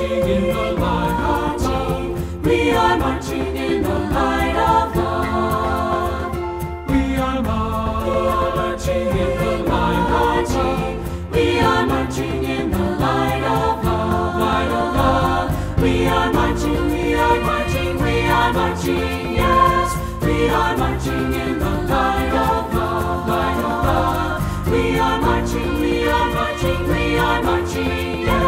marching in the of love. We are marching in the light of love. We are marching in the light of love. We are marching in the light of love. We are marching, we are marching, we are marching, yes. We are marching in the light of love. We are marching, we are marching, we are marching.